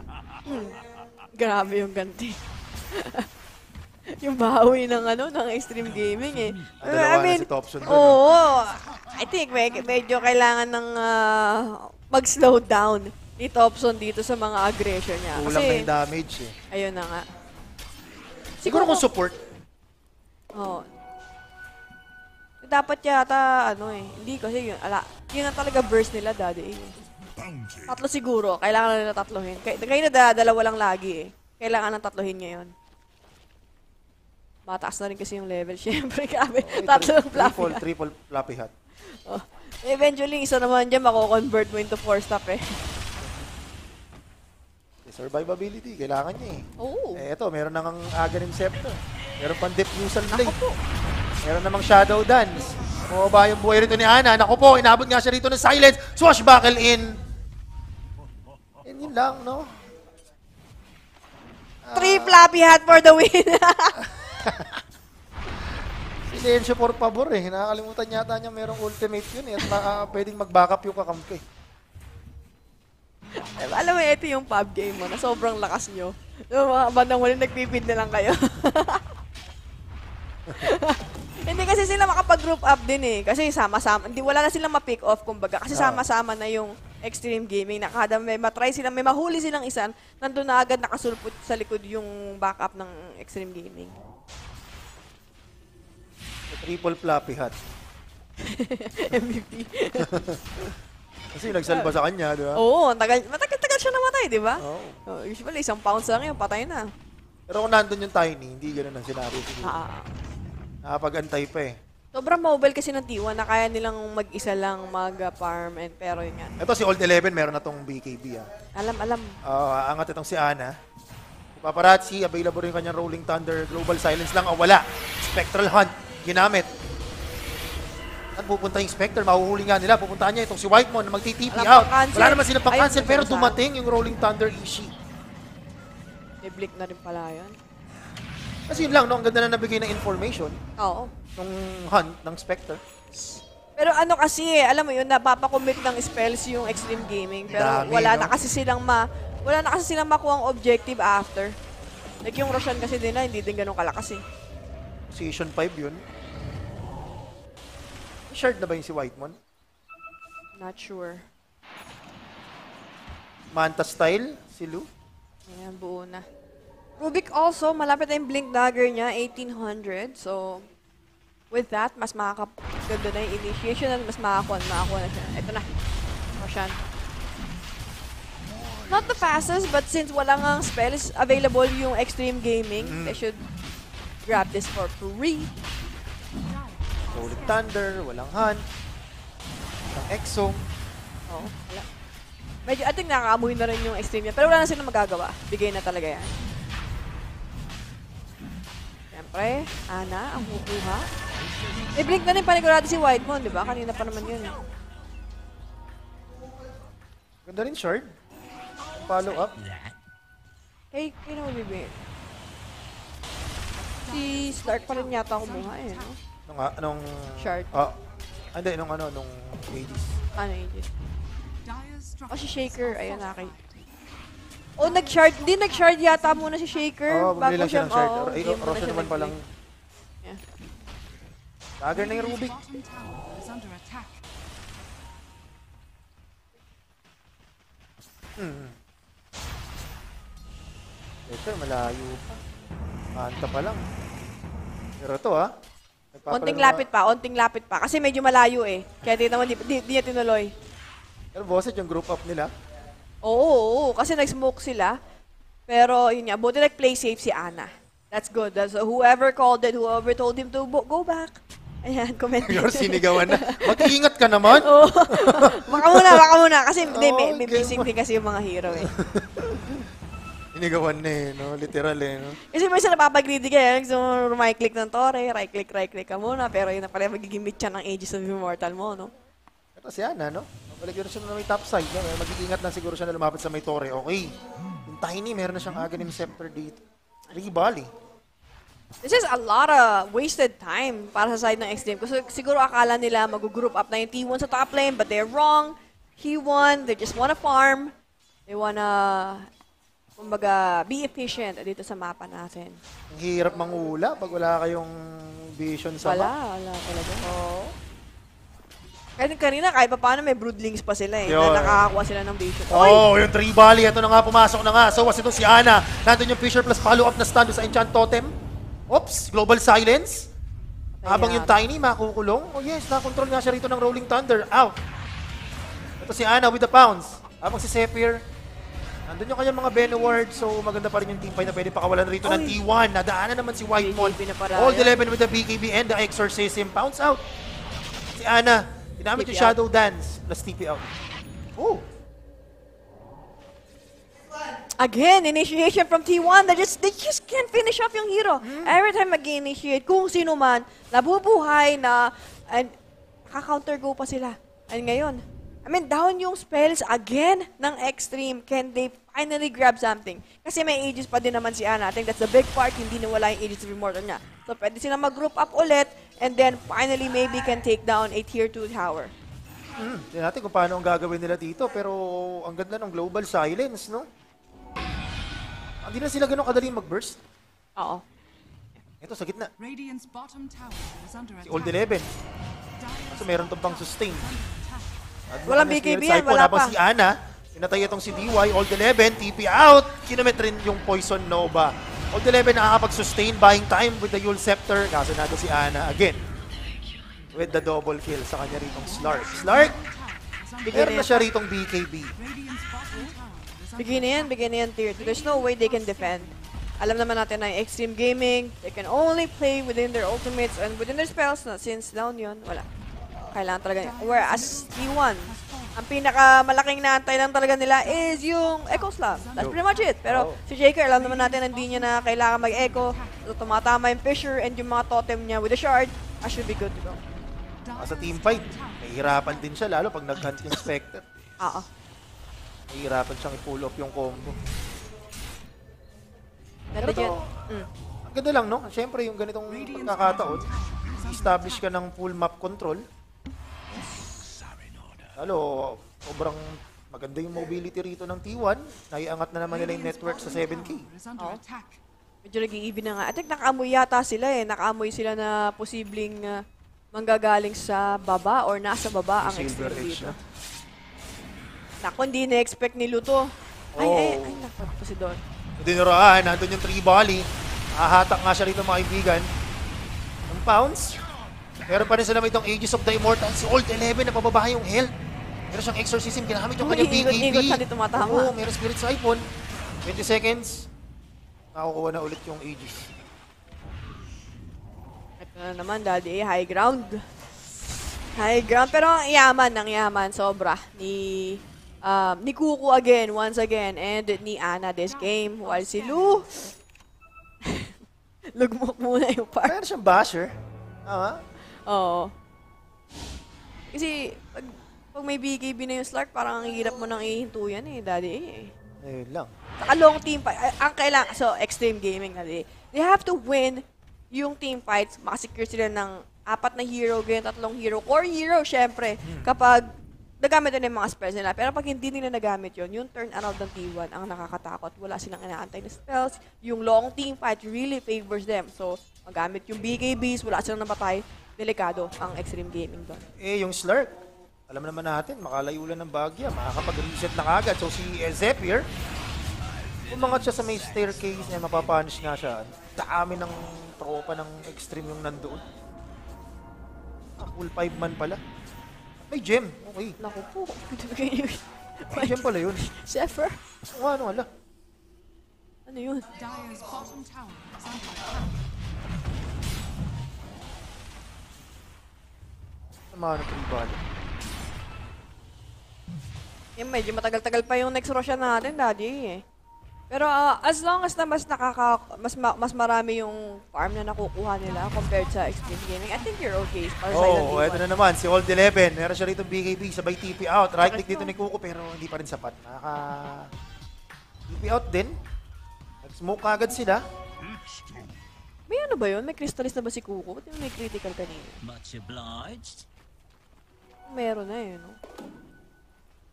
Speaker 1: Grabe yung ganti. yung bawi ng ano, ng extreme gaming eh.
Speaker 3: Dalawa na si Thompson dun,
Speaker 1: Oo. I think may, medyo kailangan ng ah, mag-slow down ni Thompson dito sa mga aggression niya.
Speaker 3: Kulang na
Speaker 1: Kasi,
Speaker 3: yung damage eh.
Speaker 1: ayun na nga.
Speaker 3: Siguro kung support,
Speaker 1: Oo. Dapat yata, ano eh, hindi kasi yun, ala, yun ang talaga burst nila, daddy. Eh. Tatlo siguro, kailangan na nila tatlohin. Kaya, kaya na da- dalawa lang lagi eh. Kailangan ng tatlohin ngayon. Mataas na rin kasi yung level, syempre, grabe. Tatlo ng fluffy.
Speaker 3: triple, triple floppy hat.
Speaker 1: Oh. Eventually, isa naman dyan, mako-convert mo into four stop eh.
Speaker 3: Survivability, kailangan niya eh.
Speaker 1: Oo.
Speaker 3: Eh, ito, meron nang Aghanim Scepter. Meron pang Diffusal
Speaker 1: Ako
Speaker 3: Blade.
Speaker 1: po.
Speaker 3: Meron namang Shadow Dance. Bumaba yung buhay rito ni Ana. Naku po, inabot nga siya rito ng silence. Swashbuckle in. yun lang, no?
Speaker 1: Three floppy hat for the win.
Speaker 3: Silensyo por pabor eh. Nakakalimutan yata niya merong ultimate yun eh. At ma- pwedeng mag-backup yung kakampi.
Speaker 1: Alam mo, ito yung pub game mo na sobrang lakas nyo. Yung mga bandang wala nagpipid na lang kayo. Hindi kasi sila makapag-group up din eh. Kasi sama-sama. Hindi, wala na silang ma-pick off, kumbaga. Kasi
Speaker 3: Ah.
Speaker 1: sama-sama na yung extreme gaming. Na kada may matry sila, may mahuli silang isa, nandun na agad nakasulpot sa likod yung backup ng extreme gaming.
Speaker 3: Triple floppy hat.
Speaker 1: MVP.
Speaker 3: Kasi nagsalba sa kanya, di ba?
Speaker 1: Oo, tagal, matagal-tagal siya namatay, di ba?
Speaker 3: Oo.
Speaker 1: Oh, usually, isang pounds lang yun, patay na.
Speaker 3: Pero kung nandun yung Tiny, hindi ganun ang scenario.
Speaker 1: Ah.
Speaker 3: Nakapag-antay pa eh.
Speaker 1: Sobrang mobile kasi ng T1 na kaya nilang mag-isa lang mag-farm and pero yun nga.
Speaker 3: Ito si Old 11, meron na tong BKB ah.
Speaker 1: Alam, alam.
Speaker 3: Ah, angat itong si Ana. Paparazzi, available rin kanyang Rolling Thunder. Global Silence lang, ah, wala. Spectral Hunt, ginamit. At pupunta yung Spectre, mahuhuli nga nila. Pupuntahan niya itong si Whitemon na magti-TP
Speaker 1: Wala
Speaker 3: out.
Speaker 1: pang cancel.
Speaker 3: Wala naman sila pang-cancel,
Speaker 1: Ayun,
Speaker 3: pero
Speaker 1: sa-
Speaker 3: dumating yung Rolling Thunder Ishii.
Speaker 1: May blink na rin pala yun.
Speaker 3: Kasi yun lang, no, ang ganda na nabigay ng information
Speaker 1: Oo.
Speaker 3: Nung Hunt ng Spectre.
Speaker 1: Pero ano kasi, alam mo yun, napapakommit ng spells yung Extreme Gaming. Pero
Speaker 3: Dami,
Speaker 1: wala
Speaker 3: no?
Speaker 1: na kasi silang ma... Wala na kasi silang makuha ang objective after. Like yung Roshan kasi din na, hindi din ganun kalakas eh.
Speaker 3: Season 5 yun. Shard na ba yung si Whitemon?
Speaker 1: Not sure.
Speaker 3: Manta style, si Lu.
Speaker 1: Ayan, buo na. Rubik also, malapit na yung Blink Dagger niya, 1800. So, with that, mas makakaganda na yung initiation at mas makakuha, makakuha na siya. Ito na. Roshan. Not the fastest, but since wala nga spells available yung Extreme Gaming, they should grab this for free.
Speaker 3: Rolling Thunder, walang Hunt. Walang Exo.
Speaker 1: Oo, wala. Medyo, I think nakakaamoy na rin yung Extreme niya. Pero wala na silang magagawa. Bigay na talaga yan. Siyempre, Ana, ang kukuha. Eh, blink na rin panigurado si Whitemon, di ba? Kanina pa naman yun. eh.
Speaker 3: Ganda rin shard. Follow up.
Speaker 1: Hey, kino mo bibigay? Si Stark pa rin yata kumuha eh, no?
Speaker 3: Nung, ah, anong...
Speaker 1: Shard.
Speaker 3: Ah, hindi, nung ano, nung 80s.
Speaker 1: Ano?
Speaker 2: Dyer's
Speaker 1: Oh, si Shaker. Ayun, nakay. Oh, nag-shard. Hindi, nag-shard yata muna si Shaker.
Speaker 3: Oo, oh, bumili lang siya ng shard.
Speaker 1: oo,
Speaker 3: Ay,
Speaker 1: hindi muna
Speaker 3: Roshan
Speaker 1: siya
Speaker 3: naman palang... Dagger na yung Rubik. Hmm. Ito, malayo pa. Kanta pa lang. Pero ito ah. Nagpapala
Speaker 1: Onting lapit pa, onting lapit pa. Kasi medyo malayo eh. Kaya di naman, di, di, di niya tinuloy.
Speaker 3: Pero bosset yung group up nila.
Speaker 1: Oo, oo, oo, kasi nag-smoke sila. Pero yun nga, buti nag-play safe si Ana. That's good. That's, whoever called it, whoever told him to go back. Ayan, comment.
Speaker 3: Your sinigawan na. Mag-iingat ka naman.
Speaker 1: Oo. baka muna, baka muna. Kasi hindi, may, may
Speaker 3: Okay,
Speaker 1: basic din kasi yung mga hero eh.
Speaker 3: Sinigawan na eh, no? Literal eh, no?
Speaker 1: Kasi may isa napapag-greedy ka eh. Gusto mo right click ng Tore, right click, right click ka muna. Pero yun na pala magiging mitya ng Aegis of Immortal mo, no?
Speaker 3: Ito si Ana, no? Balik yun siya na may top side. No? Mag-iingat lang siguro siya na lumapit sa may tore. Okay. Yung Tiny, meron na siyang Aghanim Scepter dito. Reball eh.
Speaker 1: This is a lot of wasted time para sa side ng Extreme. Kasi siguro akala nila mag-group up na yung T1 sa top lane, but they're wrong. He won. They just wanna farm. They wanna, kumbaga, be efficient dito sa mapa natin.
Speaker 3: Ang hirap mangula pag wala kayong vision sa map.
Speaker 1: Wala, wala talaga. Oo. Kahit kanina, kahit pa paano may broodlings pa sila eh.
Speaker 3: Yun.
Speaker 1: Na nakakakuha sila ng vision. Oy!
Speaker 3: Oh, yung three volley. Ito na nga, pumasok na nga. So, was ito si Ana. Nandun yung Fisher plus follow-up na stun sa Enchant Totem. Oops, Global Silence. Habang yung Tiny makukulong. Oh yes, nakontrol nga siya rito ng Rolling Thunder. Out. Ito si Ana with the pounds. Habang si Sepir. Nandun yung kanyang mga Benoward. So maganda pa rin yung team fight na pwede pakawalan rito ng
Speaker 1: Oy.
Speaker 3: T1. Nadaanan naman si Whitemon.
Speaker 1: Na paraya.
Speaker 3: All 11 with the BKB and the Exorcism. Pounds out. Si Ana. Ginamit yung. Shadow Dance plus TP out. Oh.
Speaker 1: Again, initiation from T1. They just, they just can't finish off yung hero. Every time mag-initiate, kung sino man, nabubuhay na, and kaka-counter go pa sila. And ngayon, I mean, down yung spells again ng Extreme. Can they finally grab something? Kasi may Aegis pa din naman si Ana. I think that's the big part. Hindi nawala yung Aegis of Immortal niya. So, pwede sila mag-group up ulit and then finally maybe can take down a tier 2 tower.
Speaker 3: Hmm, tingnan natin kung paano ang gagawin nila dito. Pero ang ganda ng global silence, no? Hindi na sila ganun kadaling mag-burst.
Speaker 1: Oo.
Speaker 3: Ito, sa gitna.
Speaker 2: Radiant's bottom tower is under
Speaker 3: Si. Old 11.
Speaker 2: Dire's
Speaker 3: Kaso meron tong pang sustain. At
Speaker 1: Walang BKB yan, wala pa.
Speaker 3: si Ana, pinatay itong si DY, Old 11, TP out. Kinomet rin yung Poison Nova. Old 11 nakakapag-sustain, buying time with the Yule Scepter. Kaso nato si Ana again. With the double kill sa kanya ritong Slark. Slark, meron na siya ritong BKB.
Speaker 1: Bigyan na yan, bigyan na yan tier 2. There's no way they can defend. Alam naman natin na yung Extreme Gaming, they can only play within their ultimates and within their spells na since down yun, wala. Kailangan talaga yun. Whereas T1, ang pinakamalaking naantay lang talaga nila is yung Echo Slam. That's pretty much it. Pero
Speaker 3: Oh.
Speaker 1: si Jaker, alam naman natin na hindi niya na kailangan mag-echo. So tumatama yung Fissure and yung mga totem niya with the shard, I should be good to go.
Speaker 3: Sa team fight, mahihirapan din siya lalo pag nag-hunt yung Spectre.
Speaker 1: Oo.
Speaker 3: Mahihirapan siyang i-pull off yung combo.
Speaker 1: Ganda
Speaker 3: Pero to,
Speaker 1: dyan. Mm.
Speaker 3: ang ganda lang, no? Siyempre, yung ganitong pagkakataon, establish ka ng full map control. Lalo, sobrang maganda yung mobility rito ng T1. Naiangat na naman nila yung network sa 7K.
Speaker 2: is under
Speaker 1: Oh. Medyo nag-iibin na nga. I think nakaamoy yata sila eh. Nakaamoy sila na posibleng ah, manggagaling sa baba or nasa baba ang
Speaker 3: Silver
Speaker 1: extreme dito.
Speaker 3: Na.
Speaker 1: Naku, hindi na-expect ni Luto. Ay, ay,
Speaker 3: Oh.
Speaker 1: ay, naku, pa si Don.
Speaker 3: Dinuraan, nandun yung 3 volley. Hahatak nga siya rito mga kaibigan. Ang pounds. Meron pa rin sila itong Aegis of the Immortal. Si Old 11 na pababa yung health. Meron siyang exorcism. Ginamit yung kanyang BKB.
Speaker 1: Umiikot-ikot siya, di tumatama.
Speaker 3: Oo, meron Spirit Siphon. 20 seconds. Nakukuha na ulit yung Aegis.
Speaker 1: Ito na naman, Daddy, high ground. High ground. Pero ang yaman, ang yaman, sobra. Ni, um, ni Kuku again, once again. And ni Ana this game. While si Lu, lugmok muna yung part.
Speaker 3: Meron siyang basher. Ah,
Speaker 1: Oo. Kasi, pag, pag may BKB na yung Slark, parang ang hirap mo nang ihinto yan eh, daddy eh.
Speaker 3: ayun lang.
Speaker 1: Saka long team fight. Ang kailangan, so extreme gaming na They have to win yung team fights. Makasecure sila ng apat na hero, ganyan, tatlong hero, or hero, syempre. Kapag nagamit nila yung mga spells nila. Pero pag hindi nila nagamit yon yung turn around ng T1 ang nakakatakot. Wala silang inaantay na spells. Yung long team fight really favors them. So, magamit yung BKBs, wala silang napatay. Delikado ang extreme gaming doon.
Speaker 3: Eh, yung Slurk, alam naman natin, makalayo lang ng bagya, makakapag-reset na kagad. So si eh, Zephyr, umangat siya sa may staircase niya, mapapunish nga siya. Dami ng tropa ng extreme yung nandoon. Ah, full 5 man pala. May gem, okay.
Speaker 1: Naku po.
Speaker 3: May gem pala yun.
Speaker 1: Zephyr?
Speaker 3: O ano, ala.
Speaker 1: Ano yun?
Speaker 2: Dire's bottom tower is under attack.
Speaker 3: Sama na tribal.
Speaker 1: Eh, medyo matagal-tagal pa yung next Roshan natin, daddy eh. Pero ah, as long as na mas nakaka mas ma- mas marami yung farm na nakukuha nila compared sa Extreme Gaming, I think you're okay. Para
Speaker 3: Oh, eto na naman, si Old 11. Meron siya rito BKB, sabay TP out. Right click dito ni Kuko, pero hindi pa rin sapat. Nakaka... TP out din. Nag-smoke agad sila.
Speaker 1: May ano ba yun? May crystallis na ba si Kuko? Ba't may critical kanina?
Speaker 4: Much obliged.
Speaker 1: Meron na eh, no?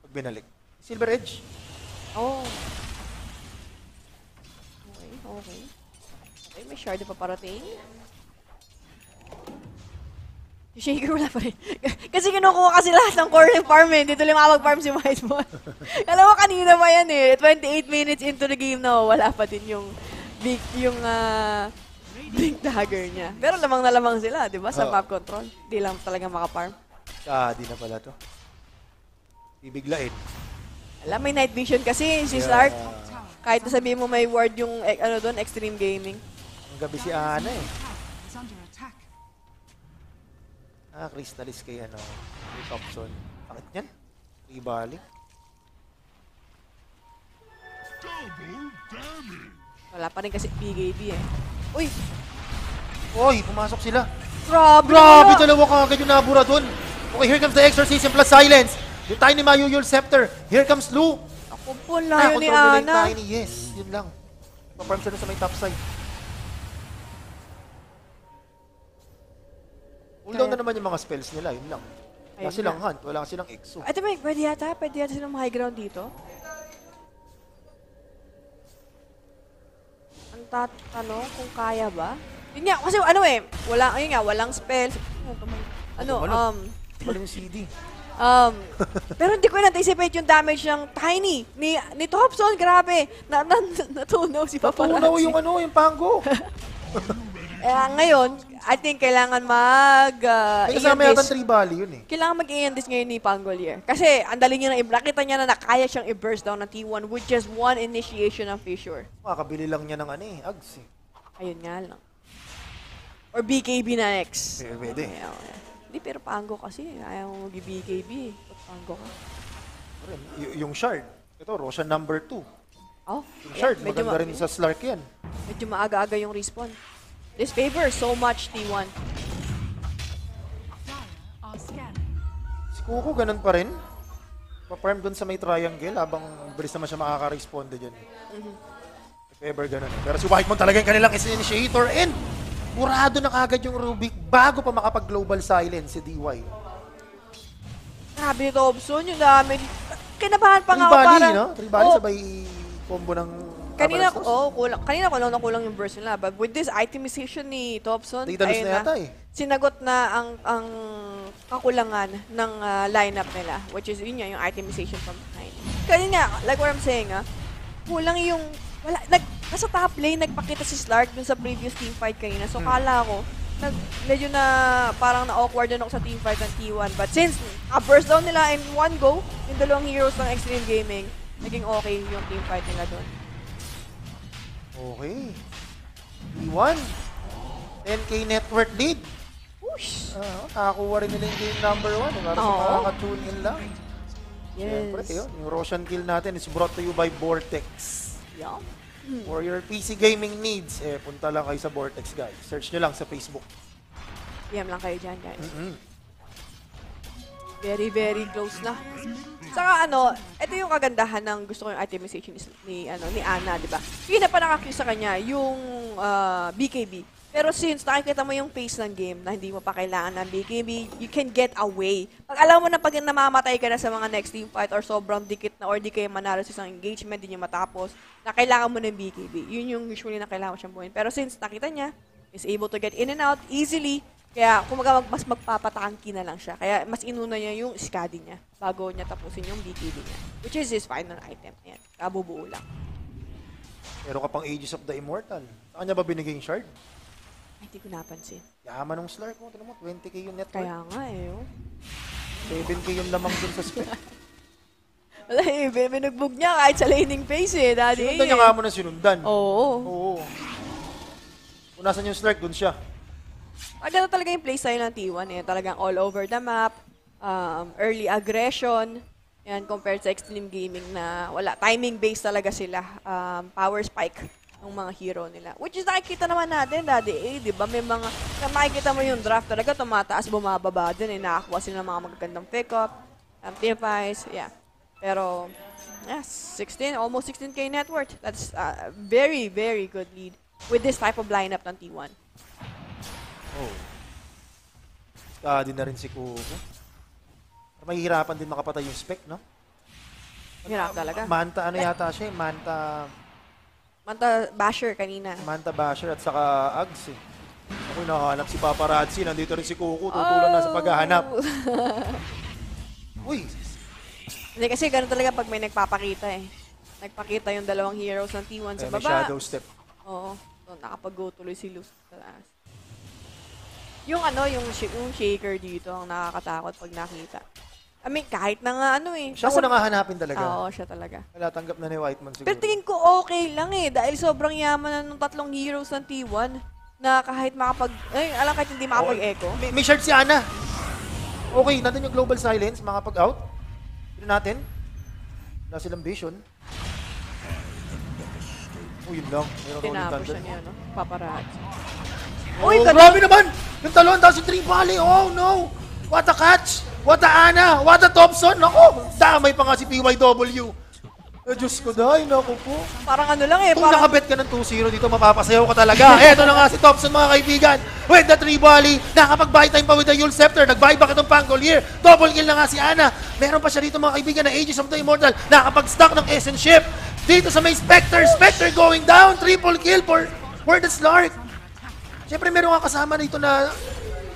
Speaker 3: Pag binalik. Silver Edge.
Speaker 1: Oh. Okay, okay. May shard na paparating. Si Shaker wala pa rin. Kasi kinukuha kasi lahat ng core farm eh. Dito lang makapag-farm si White Ball. Alam mo, kanina pa yan eh. 28 minutes into the game na wala pa din yung big, yung ah, big dagger niya. Pero lamang na lamang sila, di ba? Sa
Speaker 3: Oo.
Speaker 1: map control. Di lang talaga makaparm.
Speaker 3: Ah, di na pala to. Bibiglain.
Speaker 1: Alam, may night vision kasi si Slark. Kahit na sabihin mo may word yung eh, ano doon, extreme gaming.
Speaker 3: Ang gabi si Ana eh. Ah, Crystallis kay ano, kay Thompson. Bakit yan? Ibalik.
Speaker 1: Wala pa rin kasi BKB eh. Uy!
Speaker 3: Oy, pumasok sila.
Speaker 1: Grabe!
Speaker 3: Grabe, dalawa ka agad yung nabura doon. Okay, here comes the exorcism plus silence. Yung Tiny Mayuyul Scepter. Here comes Lu.
Speaker 1: Ako po,
Speaker 3: Ah,
Speaker 1: layo ni Ana.
Speaker 3: Tiny. Yes, yun lang. Pa-farm siya na sa may top side. Cooldown na naman yung mga spells nila, yun lang. Wala
Speaker 1: Ayun
Speaker 3: silang
Speaker 1: na.
Speaker 3: hunt, wala silang exo.
Speaker 1: Ate, may pwede yata, pwede yata silang high ground dito. Ang tatanong kung kaya ba? Yun nga, kasi ano eh, wala, ayun nga, walang spells. Ano, um,
Speaker 3: Bali yung CD.
Speaker 1: Um, pero hindi ko na-anticipate yung damage ng Tiny ni, ni Thompson, grabe. Na, na, natunaw si Paparazzi.
Speaker 3: Tunaw yung ano, yung pango.
Speaker 1: Eh, ngayon, I think kailangan mag, uh,
Speaker 3: May kasama yata
Speaker 1: i-enlist.
Speaker 3: Tree Valley yun eh.
Speaker 1: Kailangan mag-i-enlist ngayon ni Pangolier. Kasi, ang dali niya na, nakita niya na nakaya siyang i-burst down ng T1 with just one initiation of Fissure.
Speaker 3: Makakabili lang niya ng ano eh, Ags eh.
Speaker 1: Ayun nga lang. Or BKB na.
Speaker 3: Eh, pwede.
Speaker 1: Ayaw, eh. Hindi, pero Pango kasi. Ayaw mo mag-BKB. Ba't Pango ka?
Speaker 3: Y- yung Shard. Ito, Roshan number 2.
Speaker 1: Oh,
Speaker 3: Yung
Speaker 1: yeah,
Speaker 3: Shard,
Speaker 1: medyo,
Speaker 3: maganda
Speaker 1: ma-
Speaker 3: rin sa Slark yan.
Speaker 1: medyo maaga-aga yung respawn. This favor so much T1.
Speaker 2: Dire are scanning.
Speaker 3: Si Kuko, ganun pa rin. Pa-farm dun sa may triangle habang bilis naman siya makaka-responde dyan. If ever ganun. Pero si Whitemon talaga yung kanilang initiator and murado na kagad yung Rubik bago pa makapag-global silence si DY.
Speaker 1: Grabe ni Thompson, yung dami. Kinabahan pa nga ako
Speaker 3: Tribali,
Speaker 1: parang...
Speaker 3: no? Tribali
Speaker 1: Oh,
Speaker 3: sabay combo ng
Speaker 1: Kanina ko, oh, kulang, kanina ko lang na kulang yung burst nila. But with this itemization ni Thompson,
Speaker 3: Daedalus
Speaker 1: ayun
Speaker 3: na yata eh.
Speaker 1: Sinagot na ang ang kakulangan ng ah, lineup nila, which is yun nga, yung itemization from behind. Kaya nga, like what I'm saying, ah, kulang yung, wala, nag, nasa top lane, nagpakita si Slark dun sa previous team fight kanina. So,
Speaker 3: Hmm.
Speaker 1: kala ko, nag, medyo na, parang na-awkward din ako sa team fight ng T1. But since, ah, burst down nila in one go, yung dalawang heroes ng Extreme Gaming, naging okay yung team fight nila doon.
Speaker 3: Okay. D1. 10k net worth lead.
Speaker 1: Whoosh!
Speaker 3: Ah, nakakuha rin nila yung game number 1. Eh, para sa
Speaker 1: Oo.
Speaker 3: makaka-tune in lang. Siyempre,
Speaker 1: Yes.
Speaker 3: yun, yung Roshan kill natin is brought to you by Vortex.
Speaker 1: Yeah.
Speaker 3: For your PC gaming needs, eh, punta lang kayo sa Vortex, guys. Search nyo lang sa Facebook.
Speaker 1: PM lang kayo dyan, guys.
Speaker 3: Mm-mm.
Speaker 1: Very, very close na. Saka ano, ito yung kagandahan ng gusto ko yung itemization ni, ano, ni Ana, di ba? Yun na pa sa kanya, yung ah, BKB. Pero since nakikita mo yung pace ng game na hindi mo pa kailangan ng BKB, you can get away. Pag alam mo na pag namamatay ka na sa mga next team fight or sobrang dikit na or di kayo manalo sa isang engagement, di niya matapos, na kailangan mo ng BKB. Yun yung usually na kailangan mo siyang buhin. Pero since nakita niya, is able to get in and out easily, kaya kumaga mag, mas magpapatangki na lang siya. Kaya mas inuna niya yung skadi niya bago niya tapusin yung BKB niya. Which is his final item. Ayan, kabubuo lang.
Speaker 3: Meron ka pang Aegis of the Immortal. Saan niya ba binigay yung shard?
Speaker 1: Hindi ko napansin.
Speaker 3: Yaman ng Slark mo. Tignan mo, 20k yung net worth.
Speaker 1: Kaya nga eh. Oh.
Speaker 3: 7k yung lamang dun sa spec.
Speaker 1: Wala eh, bin- binugbog niya kahit sa laning phase eh, daddy.
Speaker 3: Sinundan niya nga mo na sinundan.
Speaker 1: Oo.
Speaker 3: Oo. Kung nasan yung Slark, dun siya.
Speaker 1: Maganda talaga yung playstyle ng T1 eh. Talagang all over the map, um, early aggression, yan, compared sa Extreme Gaming na wala, timing-based talaga sila. Um, power spike ng mga hero nila. Which is nakikita naman natin, Daddy A, di ba? May mga, na makikita mo yung draft talaga, tumataas, bumababa din eh. Nakakuha sila ng mga magagandang pick-up, amplifies, yeah. Pero, yes, 16, almost 16k net worth. That's a very, very good lead with this type of lineup ng T1.
Speaker 3: Oh. Skadi na rin si Kuko. Pero Mahihirapan din makapatay yung spec, no?
Speaker 1: Hirap talaga.
Speaker 3: Manta, ano yata siya? eh? Manta,
Speaker 1: Manta Basher kanina.
Speaker 3: Manta Basher at saka Ags eh. Ako nakahanap si Paparazzi. Nandito rin si Kuko. Tutulan na sa paghahanap. Uy!
Speaker 1: Hindi kasi ganun talaga pag may nagpapakita eh. Nagpakita yung dalawang heroes ng T1 sa
Speaker 3: Eh, may
Speaker 1: baba.
Speaker 3: shadow step.
Speaker 1: Oo. So, nakapag-go tuloy si Luz sa taas. Yung ano, yung, sh- yung shaker dito ang nakakatakot pag nakita. I mean, kahit na nga ano eh.
Speaker 3: Siya
Speaker 1: Basta-
Speaker 3: ko nga hanapin talaga.
Speaker 1: Oo, siya talaga.
Speaker 3: Wala, tanggap na ni Whiteman siguro.
Speaker 1: Pero tingin ko okay lang eh. Dahil sobrang yaman na ng tatlong heroes ng T1 na kahit makapag... Ay, alam kahit hindi makapag-echo.
Speaker 3: May, may shard si Ana. Okay, nandun yung global silence, mga pag-out. Tignan natin. Wala silang vision. Oh, yun lang. Meron Rolling
Speaker 1: Tinapos
Speaker 3: Thunder.
Speaker 1: siya niya, no? Paparazzi.
Speaker 3: Oh,
Speaker 1: Uy, ganun!
Speaker 3: grabe naman! Yung talon, tapos yung Tree Valley. Oh, no! What a catch! What a Ana! What a Thompson! Naku! Damay pa nga si PYW. Eh, Diyos ko dahil, naku po.
Speaker 1: Parang ano lang eh,
Speaker 3: Kung
Speaker 1: parang...
Speaker 3: nakabet ka ng 2-0 dito, mapapasayaw ka talaga. Eto na nga si Thompson, mga kaibigan. With the three volley, nakapag-buy time pa with the Yule Scepter. Nag-buy back itong Pangolier. Double kill na nga si Ana. Meron pa siya dito, mga kaibigan, na Aegis of the Immortal. Nakapag-stock ng Essence Ship. Dito sa may Spectre. Spectre going down. Triple kill for, for the Slark. Siyempre, meron nga kasama dito na,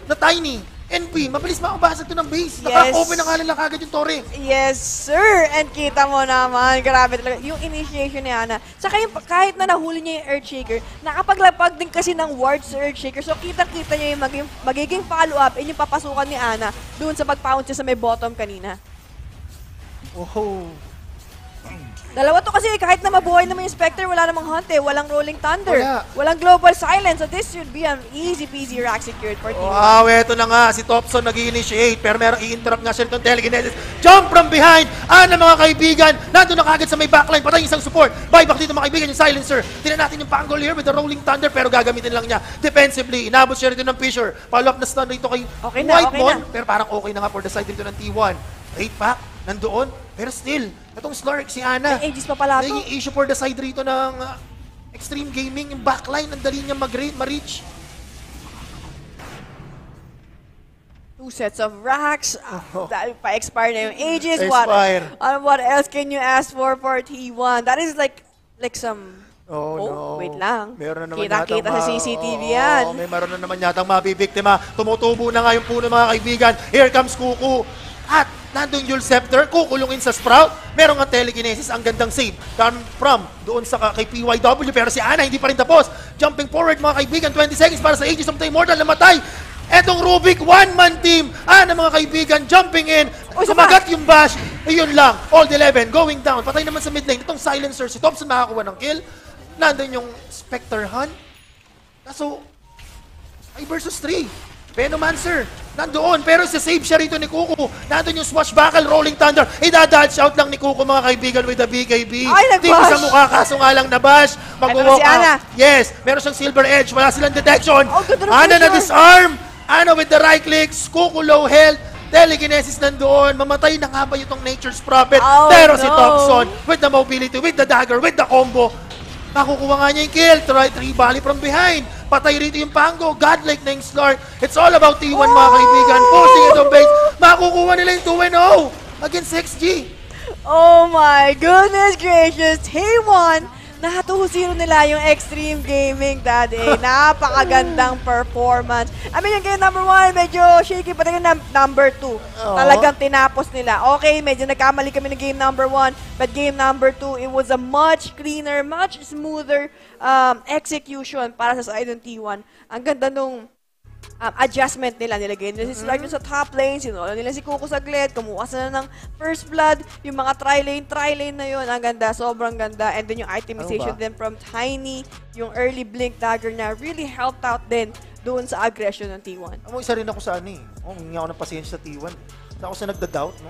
Speaker 3: na Tiny. NP, mabilis makabasag to ng base.
Speaker 1: Yes.
Speaker 3: Naka-open na nila kagad yung Torre.
Speaker 1: Yes, sir! And kita mo naman, grabe talaga. Yung initiation ni Ana. Saka yung, kahit na nahuli niya yung Earthshaker, nakapaglapag din kasi ng ward sa Earthshaker. So kitang-kita niya yung magiging, magiging follow-up and yung papasukan ni Ana doon sa pag-pounce sa may bottom kanina.
Speaker 3: Oh.
Speaker 1: Dalawa to kasi kahit na mabuhay naman yung Spectre, wala namang hunt eh. Walang Rolling Thunder.
Speaker 3: Wala.
Speaker 1: Walang Global Silence. So this should be an easy peasy rack secured for Team
Speaker 3: Wow, eto na nga, si Thompson nag initiate pero merong i-interrupt nga siya nitong telekinesis. Jump from behind! Ana mga kaibigan, nandun na kagad sa may backline, patay isang support. Buyback dito mga kaibigan, yung silencer. Tinan natin yung Pangol here with the rolling thunder pero gagamitin lang niya defensively. Inabot siya rito ng Fisher. Follow up na stun rito kay
Speaker 1: Okay na,
Speaker 3: White
Speaker 1: okay
Speaker 3: Mon,
Speaker 1: na.
Speaker 3: pero parang okay na nga for the side dito ng T1. Rate pack, nandoon, pero still, itong Slark si Ana.
Speaker 1: May Aegis pa pala to.
Speaker 3: Naging issue for the side rito ng uh, Extreme Gaming, yung backline, ang dali niya mag- ma-reach.
Speaker 1: Two sets of racks.
Speaker 3: Oh.
Speaker 1: Dahil pa-expire na yung ages. What,
Speaker 3: Expire.
Speaker 1: uh, what else can you ask for for T1? That is like like some...
Speaker 3: Oh, no.
Speaker 1: wait lang.
Speaker 3: Meron na naman
Speaker 1: Kita-kita
Speaker 3: yatang
Speaker 1: sa CCTV
Speaker 3: Oo,
Speaker 1: yan.
Speaker 3: may meron na naman yatang mabibiktima. Tumutubo na nga yung puno mga kaibigan. Here comes Kuku. At nandun yung Scepter, kukulungin sa Sprout. Meron nga telekinesis, ang gandang save. Come from doon sa ka- kay PYW. Pero si Ana hindi pa rin tapos. Jumping forward mga kaibigan, 20 seconds para sa Aegis of the Immortal namatay. Etong Rubik, one-man team. Ana mga kaibigan, jumping in.
Speaker 1: Isa
Speaker 3: Sumagat yung bash. Ayun lang. All 11 going down. Patay naman sa mid lane. Itong silencer, si Thompson nakakuha ng kill. Nandun yung Spectre Hunt. Kaso, 5 versus 3. Venomancer, nandoon. Pero sa save siya rito ni Kuko. Nandun yung swashbuckle, rolling thunder. Idadodge out lang ni Kuko mga kaibigan with the BKB.
Speaker 1: Ay, nag-bash!
Speaker 3: Dito sa mukha, kaso nga lang nabash. Mag-walk
Speaker 1: si
Speaker 3: out. Yes, meron siyang silver edge. Wala silang detection.
Speaker 1: Oh,
Speaker 3: Ana na disarm. Ana with the right clicks. Kuko low health. Telekinesis nandoon. Mamatay na nga ba itong Nature's Prophet?
Speaker 1: Oh,
Speaker 3: Pero si
Speaker 1: no.
Speaker 3: Thompson, with the mobility, with the dagger, with the combo, Nakukuha nga niya yung kill. Try three volley from behind. Patay rito yung Pango. Godlike na yung Slark. It's all about T1 mga kaibigan. Forcing it on base. Makukuha nila yung 2-0 against XG.
Speaker 1: Oh my goodness gracious! T1! Nahatuhusiro nila yung Extreme Gaming that day. Napakagandang performance. I mean, yung game number one, medyo shaky pa rin yung num- number two.
Speaker 3: Oo.
Speaker 1: Talagang tinapos nila. Okay, medyo nagkamali kami ng game number one, but game number two, it was a much cleaner, much smoother um, execution para sa side ng T1. Ang ganda nung um, adjustment nila. Nilagay nila si Slark sa top lane, sinolo nila si Kuko saglit, kumuha sila ng first blood, yung mga tri-lane, tri-lane na yun, ang ganda, sobrang ganda. And then yung itemization
Speaker 3: Ano
Speaker 1: din from Tiny, yung early blink dagger na really helped out din doon sa aggression ng T1.
Speaker 3: Amo, isa rin ako sa ano eh. Oh, hindi ako ng pasensya sa T1. Isa ako sa nagda-doubt, no?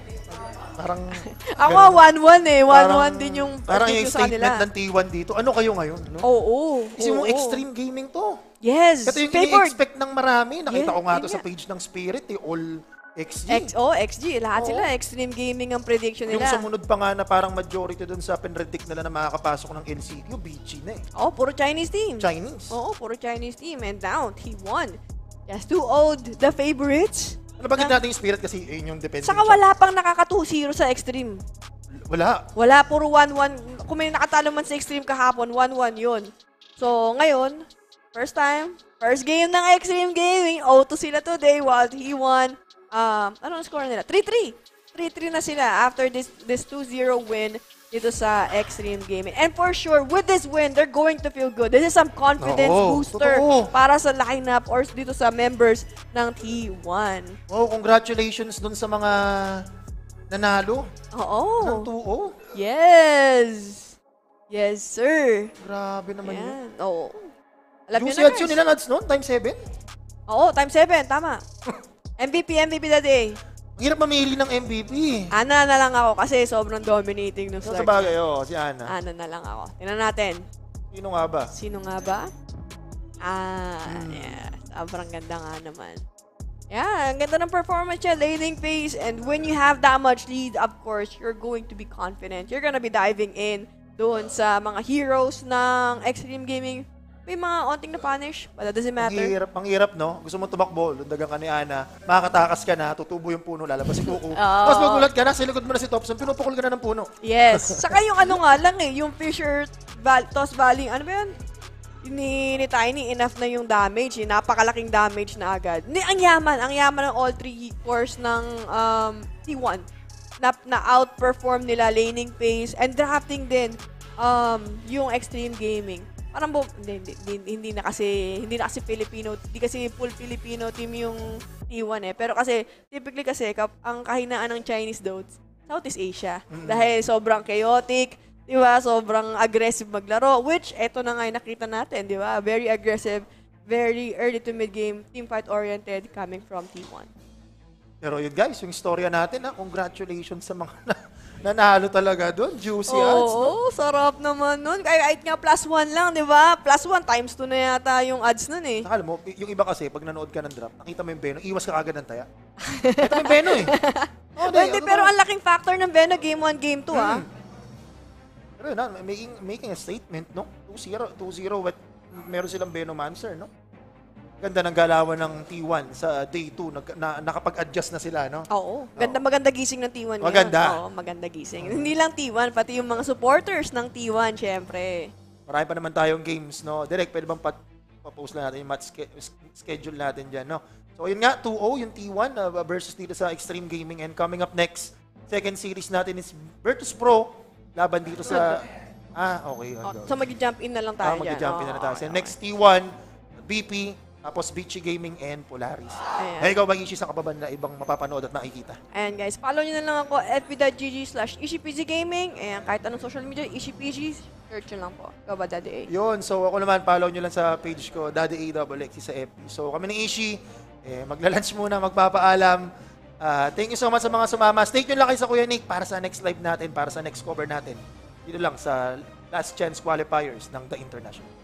Speaker 3: Parang...
Speaker 1: Ako,
Speaker 3: ganun.
Speaker 1: 1-1 eh. 1-1 din yung
Speaker 3: Parang yung
Speaker 1: sa kanila.
Speaker 3: statement ng T1 dito. Ano kayo ngayon, no?
Speaker 1: Oo.
Speaker 3: Kasi yung
Speaker 1: oo.
Speaker 3: extreme gaming to.
Speaker 1: Yes.
Speaker 3: Ito yung
Speaker 1: favored.
Speaker 3: ini-expect ng marami. Nakita
Speaker 1: Yeah,
Speaker 3: ko nga
Speaker 1: yun
Speaker 3: to sa
Speaker 1: nga.
Speaker 3: page ng Spirit, eh, all XG.
Speaker 1: X, oh, XG. Lahat
Speaker 3: Oo.
Speaker 1: sila. Extreme gaming ang prediction
Speaker 3: Yung
Speaker 1: nila.
Speaker 3: sumunod pa nga na parang majority dun sa pinredict nila na makakapasok ng NCT, yung BG na eh.
Speaker 1: Oh, puro Chinese team.
Speaker 3: Chinese.
Speaker 1: Oo, puro Chinese team. And down, he won. Just to owed the favorites.
Speaker 3: Ano bagay natin yung Spirit kasi yun yung defensive
Speaker 1: Saka wala pang nakaka 2-0 sa Extreme.
Speaker 3: Wala.
Speaker 1: Wala, puro 1-1. Kung may nakatalo man sa Extreme kahapon, 1-1 yun. So, ngayon, first time, first game ng Extreme Gaming. 0-2 sila today while he won. Um, ano ang score nila? 3-3. 3-3 na sila after this this 2-0 win dito sa Extreme Gaming. And for sure, with this win, they're going to feel good. This is some confidence
Speaker 3: Oo,
Speaker 1: booster
Speaker 3: totoo.
Speaker 1: para sa lineup or dito sa members ng T1.
Speaker 3: Oh, congratulations dun sa mga nanalo ng
Speaker 1: Oo.
Speaker 3: 2-0.
Speaker 1: Yes! Yes, sir.
Speaker 3: Grabe naman yun.
Speaker 1: Ayan. Oo. Alam na,
Speaker 3: Hudson
Speaker 1: guys.
Speaker 3: nila ads noon, time 7.
Speaker 1: Oo, time 7. Tama. MVP, MVP that day.
Speaker 3: Ang hirap mamili ng MVP.
Speaker 1: Ana na lang ako kasi sobrang dominating ng
Speaker 3: So, sa
Speaker 1: Slark.
Speaker 3: bagay, oh, si Ana.
Speaker 1: Ana na lang ako. Tingnan natin.
Speaker 3: Sino nga ba?
Speaker 1: Sino nga ba? Ah,
Speaker 3: Hmm.
Speaker 1: yeah. Sobrang ganda nga naman. Yeah, ang ganda ng performance niya, laning phase, and when you have that much lead, of course, you're going to be confident. You're gonna be diving in doon sa mga heroes ng Extreme Gaming. May mga onting na punish, but that doesn't
Speaker 3: Ang
Speaker 1: matter.
Speaker 3: hirap, ang hirap, no? Gusto mo tumakbo, lundagan ka ni Ana, makakatakas ka na, tutubo yung puno, lalabas si Kuko. Tapos magulat ka na, silikod mo na si Thompson, pinupukol ka na ng puno.
Speaker 1: Yes. Saka yung ano nga lang eh, yung Fisher Val Toss Valley, ano ba yun? Ni, ni Tiny, enough na yung damage eh. Napakalaking damage na agad. Ni, ang yaman, ang yaman ng all three cores ng um, T1. Na, na outperform nila laning phase and drafting din um, yung extreme gaming. Parang bu- hindi, hindi, hindi, hindi na kasi hindi na kasi Filipino, hindi kasi full Filipino team yung T1 eh. Pero kasi typically kasi kap, ang kahinaan ng Chinese dotes Southeast Asia. Dahil sobrang chaotic, di ba? Sobrang aggressive maglaro. Which, eto na nga yung nakita natin, di ba? Very aggressive, very early to mid-game, team fight oriented coming from T1.
Speaker 3: Pero yun guys, yung istorya natin, ha, congratulations sa mga na, nanalo talaga doon. Juicy
Speaker 1: Oo,
Speaker 3: odds, no?
Speaker 1: sarap naman nun. Kaya kahit nga plus one lang, di ba? Plus one times two na yata yung odds nun eh.
Speaker 3: Saka alam mo, y- yung iba kasi, pag nanood ka ng draft, nakita mo yung Beno, iwas ka agad ng taya. Ito yung Beno eh. Oh,
Speaker 1: Well, hindi, pero ang laking factor ng Veno game 1, game 2 ah.
Speaker 3: Pero yun, ah, making, making a statement, no? 2-0, 2-0, with, meron silang Venomancer, no? Ganda ng galawan ng T1 sa day 2, nag, na, nakapag-adjust na sila, no?
Speaker 1: Oo. Ganda maganda gising ng T1 ngayon.
Speaker 3: Maganda.
Speaker 1: Oo, maganda gising. Hindi lang T1, pati yung mga supporters ng T1, syempre.
Speaker 3: Marami pa naman tayong games, no? Direct, pwede bang pa-post lang natin yung match schedule natin dyan, no? So, yun nga, 2-0 yung T1 uh, versus dito sa Extreme Gaming. And coming up next, second series natin is Virtus Pro laban dito sa... Ah, okay.
Speaker 1: Oh, so mag-jump in na lang
Speaker 3: Ah,
Speaker 1: tayo dyan.
Speaker 3: mag-jump in na na tayo.
Speaker 1: okay,
Speaker 3: So,
Speaker 1: okay.
Speaker 3: next T1, BP, tapos Vici Gaming and Polaris.
Speaker 1: Ayan.
Speaker 3: Hey, ikaw ba, Ishi, sa kababan na ibang mapapanood at makikita?
Speaker 1: Ayan guys, follow nyo na lang ako fb.gg slash ishipg gaming. Ayan, kahit anong social media, ishipg, search nyo lang po. Ikaw ba, Daddy A?
Speaker 3: Yun, so ako naman, follow nyo lang sa page ko, Daddy A Double X sa FB. So kami ni Ishi, eh, magla-lunch muna, magpapaalam. Ah, thank you so much sa mga sumama. Stay tuned lang kayo sa Kuya Nick para sa next live natin, para sa next cover natin. Dito lang sa Last Chance Qualifiers ng The International.